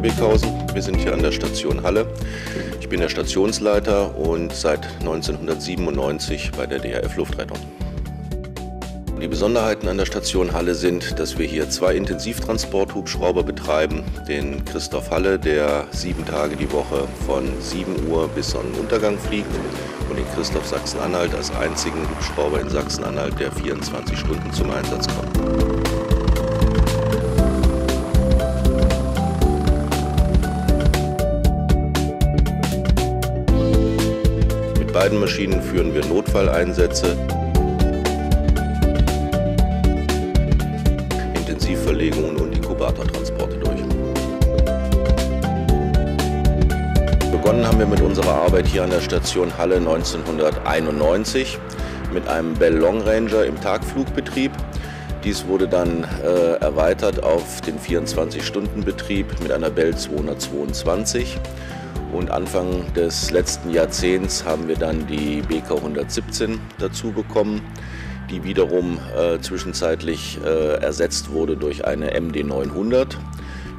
Ebbinghausen. Wir sind hier an der Station Halle. Ich bin der Stationsleiter und seit 1997 bei der DRF Luftrettung. Die Besonderheiten an der Station Halle sind, dass wir hier zwei Intensivtransporthubschrauber betreiben. Den Christoph Halle, der sieben Tage die Woche von 7 Uhr bis Sonnenuntergang fliegt. Und den Christoph Sachsen-Anhalt als einzigen Hubschrauber in Sachsen-Anhalt, der 24 Stunden zum Einsatz kommt. Beiden Maschinen führen wir Notfalleinsätze. Intensivverlegungen und Inkubatortransporte durch. Begonnen haben wir mit unserer Arbeit hier an der Station Halle 1991 mit einem Bell Long Ranger im Tagflugbetrieb. Dies wurde dann äh, erweitert auf den 24-Stunden-Betrieb mit einer Bell 222. Und Anfang des letzten Jahrzehnts haben wir dann die BK 117 dazu bekommen die wiederum äh, zwischenzeitlich äh, ersetzt wurde durch eine MD 900,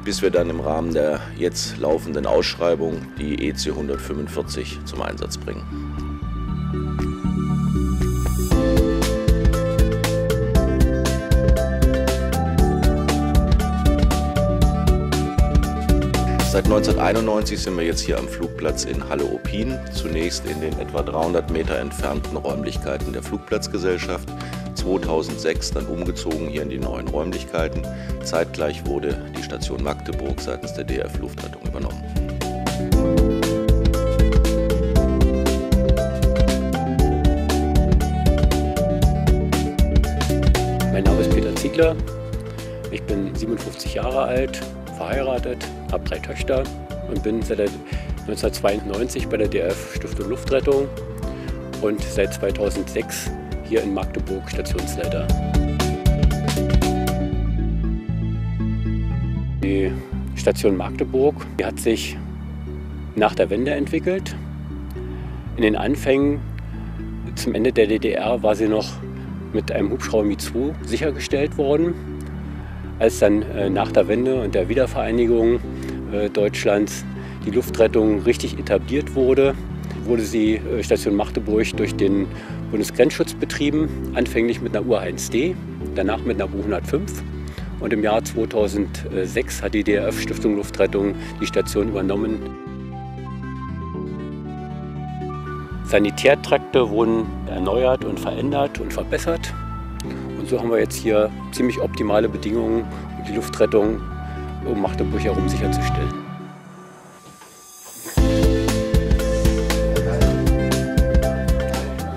bis wir dann im Rahmen der jetzt laufenden Ausschreibung die EC 145 zum Einsatz bringen. Seit 1991 sind wir jetzt hier am Flugplatz in Halle-Opin, zunächst in den etwa 300 Meter entfernten Räumlichkeiten der Flugplatzgesellschaft, 2006 dann umgezogen hier in die neuen Räumlichkeiten. Zeitgleich wurde die Station Magdeburg seitens der DRF Luftrettung übernommen. Mein Name ist Peter Ziegler, ich bin 57 Jahre alt, verheiratet, habe drei Töchter und bin seit 1992 bei der DRF Stiftung Luftrettung und seit 2006 hier in Magdeburg Stationsleiter. Die Station Magdeburg die hat sich nach der Wende entwickelt. In den Anfängen zum Ende der DDR war sie noch mit einem Hubschrauber Mi-2 sichergestellt worden als dann äh, nach der Wende und der Wiedervereinigung äh, Deutschlands die Luftrettung richtig etabliert wurde, wurde sie äh, Station Magdeburg durch den Bundesgrenzschutz betrieben, anfänglich mit einer Ur-1D, danach mit einer U-105 und im Jahr 2006 hat die DRF Stiftung Luftrettung die Station übernommen. Sanitärtrakte wurden erneuert und verändert und verbessert. So haben wir jetzt hier ziemlich optimale Bedingungen, um die Luftrettung um Magdeburg herum sicherzustellen.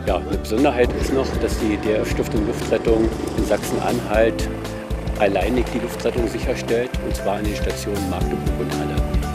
Ja, eine Besonderheit ist noch, dass die DRF Stiftung Luftrettung in Sachsen-Anhalt alleinig die Luftrettung sicherstellt, und zwar an den Stationen Magdeburg und Halle.